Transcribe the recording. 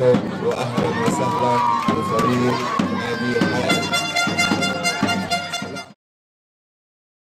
وأهلا وسهلا بفريق